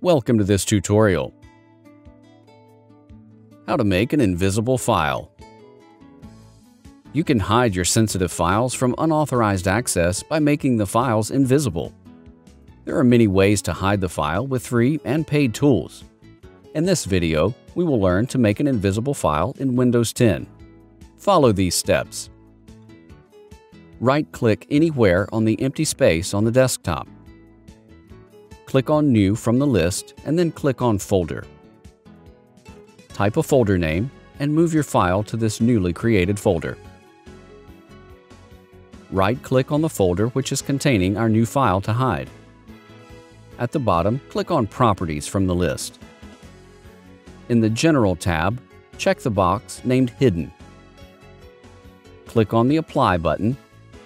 Welcome to this tutorial. How to make an invisible file. You can hide your sensitive files from unauthorized access by making the files invisible. There are many ways to hide the file with free and paid tools. In this video, we will learn to make an invisible file in Windows 10. Follow these steps. Right-click anywhere on the empty space on the desktop click on New from the list and then click on Folder. Type a folder name and move your file to this newly created folder. Right-click on the folder which is containing our new file to hide. At the bottom, click on Properties from the list. In the General tab, check the box named Hidden. Click on the Apply button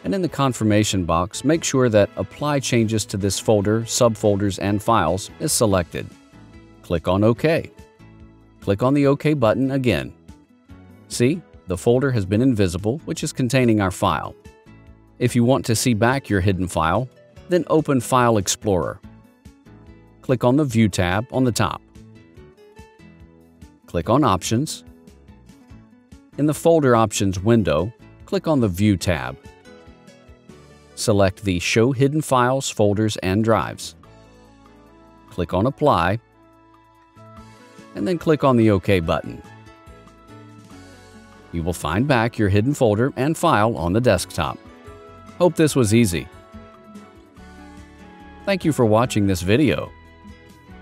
and in the confirmation box, make sure that Apply Changes to this folder, subfolders, and files is selected. Click on OK. Click on the OK button again. See, the folder has been invisible, which is containing our file. If you want to see back your hidden file, then open File Explorer. Click on the View tab on the top. Click on Options. In the Folder Options window, click on the View tab select the Show Hidden Files, Folders, and Drives. Click on Apply, and then click on the OK button. You will find back your hidden folder and file on the desktop. Hope this was easy. Thank you for watching this video.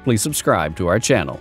Please subscribe to our channel.